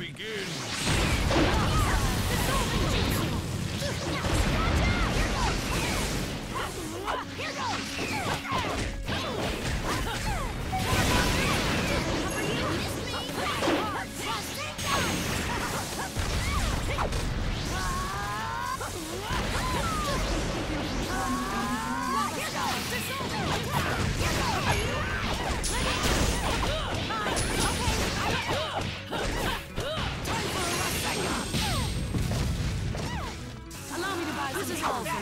begins!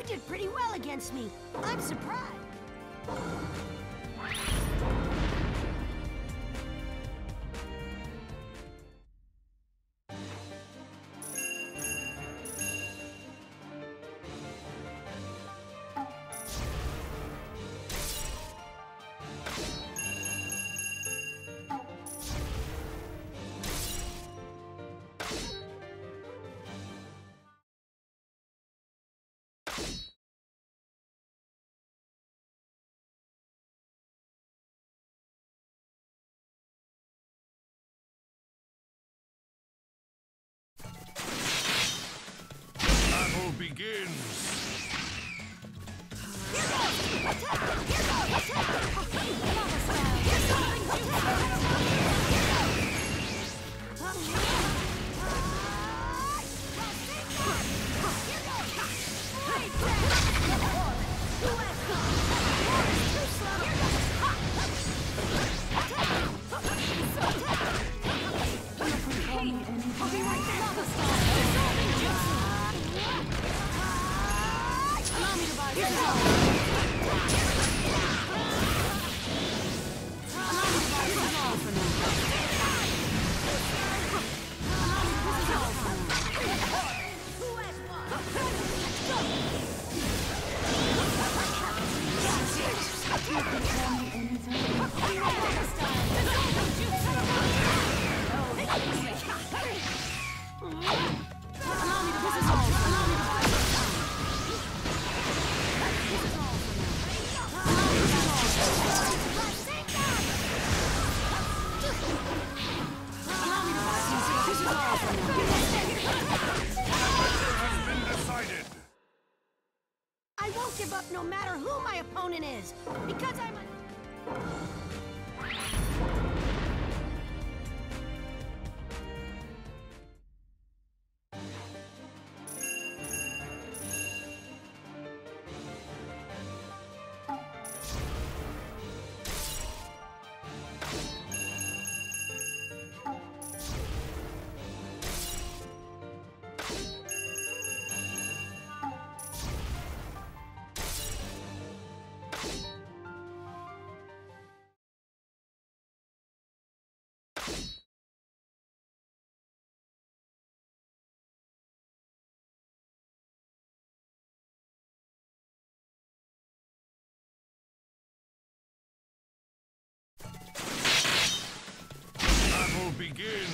You did pretty well against me. I'm surprised. begins. Here I won't give up no matter who my opponent is, because I'm a... begin.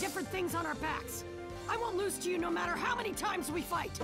Different things on our backs. I won't lose to you no matter how many times we fight.